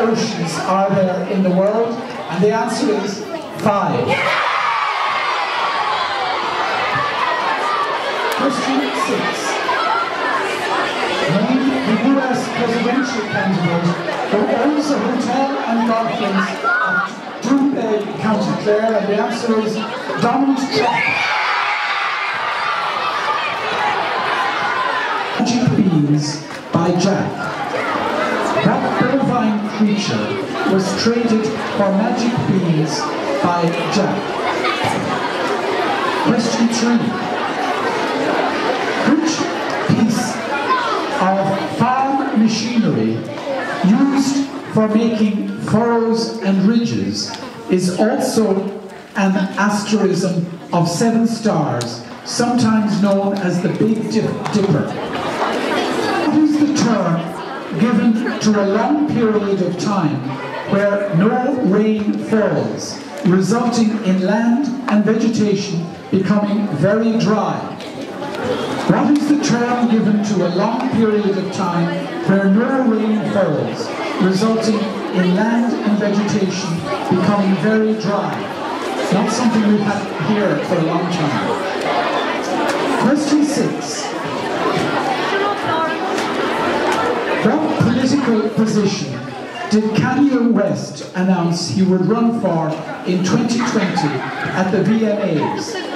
oceans are there in the world? And the answer is five. Question six. The US presidential candidate who owns a hotel and golf links at Bay, County Clare, and the answer is Donald Trump. By Jack. Creature was traded for magic beans by Jack. Question three. Which piece of farm machinery used for making furrows and ridges is also an asterism of seven stars, sometimes known as the Big Dipper. What is the term given to a long period of time where no rain falls, resulting in land and vegetation becoming very dry? What is the term given to a long period of time where no rain falls, resulting in land and vegetation becoming very dry? Not something we've had here for a long time. position did Kanye West announce he would run for in 2020 at the VMAs.